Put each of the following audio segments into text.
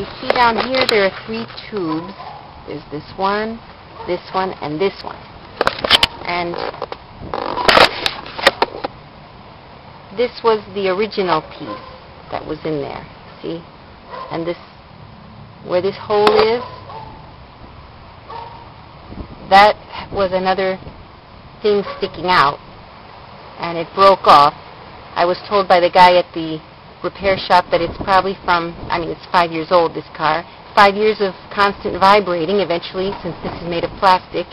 You see down here there are three tubes. There's this one, this one, and this one. And this was the original piece that was in there. See? And this, where this hole is, that was another thing sticking out. And it broke off. I was told by the guy at the repair shop that it's probably from, I mean, it's five years old, this car. Five years of constant vibrating, eventually, since this is made of plastic,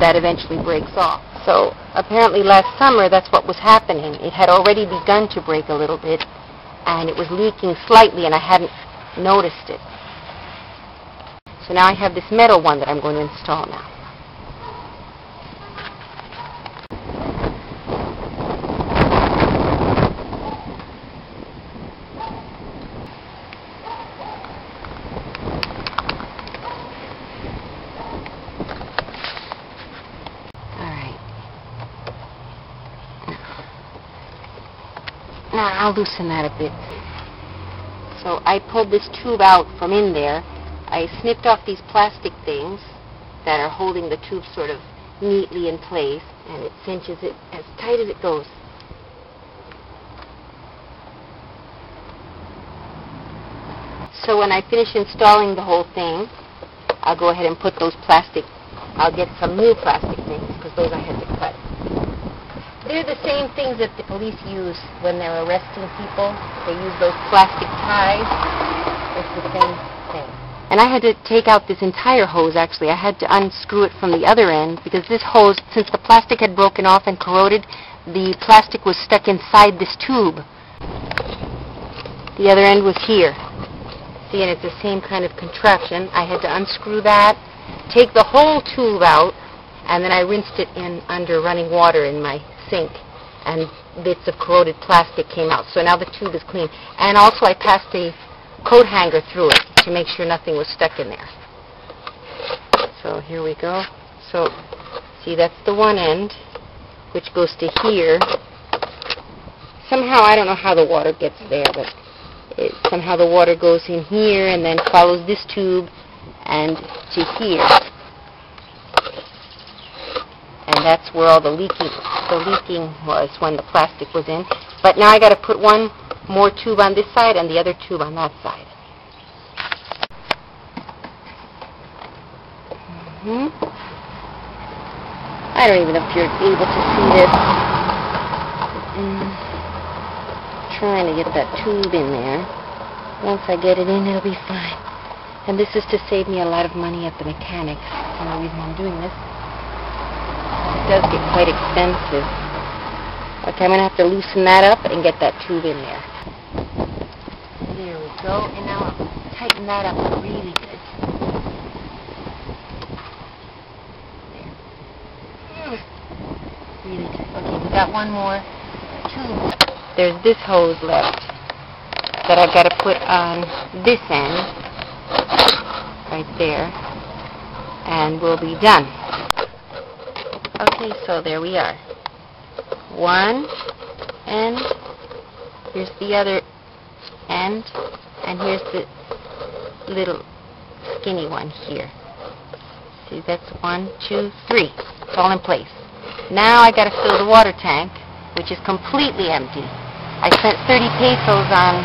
that eventually breaks off. So apparently last summer, that's what was happening. It had already begun to break a little bit, and it was leaking slightly, and I hadn't noticed it. So now I have this metal one that I'm going to install now. Alright. Now I'll loosen that a bit. So I pulled this tube out from in there. I snipped off these plastic things that are holding the tube sort of neatly in place, and it cinches it as tight as it goes. So when I finish installing the whole thing, I'll go ahead and put those plastic, I'll get some new plastic things, because those I had to cut. They're the same things that the police use when they're arresting people. They use those plastic ties. It's the same thing. And I had to take out this entire hose, actually. I had to unscrew it from the other end, because this hose, since the plastic had broken off and corroded, the plastic was stuck inside this tube. The other end was here. See, and it's the same kind of contraption. I had to unscrew that, take the whole tube out, and then I rinsed it in under running water in my sink, and bits of corroded plastic came out. So now the tube is clean. And also I passed a coat hanger through it to make sure nothing was stuck in there. So here we go. So, see, that's the one end, which goes to here. Somehow, I don't know how the water gets there, but it, somehow the water goes in here and then follows this tube and to here. And that's where all the leaking, the leaking was when the plastic was in. But now I got to put one more tube on this side and the other tube on that side. hmm I don't even know if you're able to see this. Mm. Trying to get that tube in there. Once I get it in, it'll be fine. And this is to save me a lot of money at the mechanics. That's the only reason I'm doing this. Does get quite expensive. Okay, I'm going to have to loosen that up and get that tube in there. There we go. And now I'll tighten that up really good. There. Hmm. Really good. Okay, we got one more tube. There's this hose left that I've got to put on this end, right there, and we'll be done. Okay, so there we are. One end, here's the other end, and here's the little skinny one here. See, that's one, two, three. It's all in place. Now I got to fill the water tank, which is completely empty. I spent 30 pesos on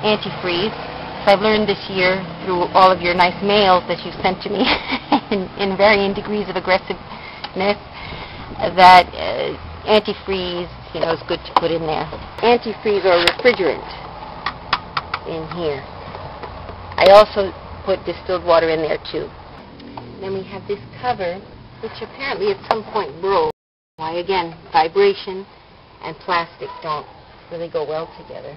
antifreeze. So I've learned this year through all of your nice mails that you've sent to me in, in varying degrees of that uh, antifreeze, you know, is good to put in there. Antifreeze or refrigerant in here. I also put distilled water in there too. Then we have this cover, which apparently at some point broke. Why again, vibration and plastic don't really go well together.